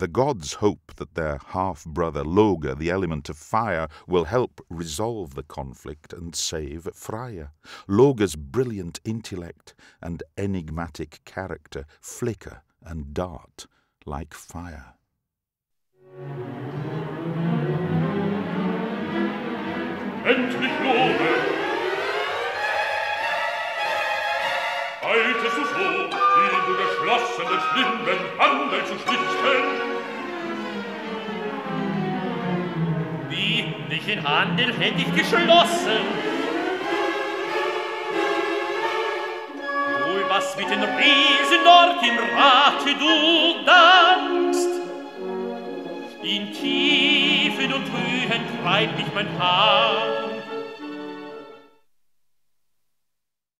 The gods hope that their half brother Loge, the element of fire, will help resolve the conflict and save Freya. Loge's brilliant intellect and enigmatic character flicker and dart like fire. Endlich Loge! Eiltest du so, wie verlassen den schlimmen Handel zu schlichten. Wie? Welchen Handel hätte ich geschlossen? Wohl was mit den Riesen dort im Rate du dankst. In Tiefen und Höhen treibt mich mein Haar.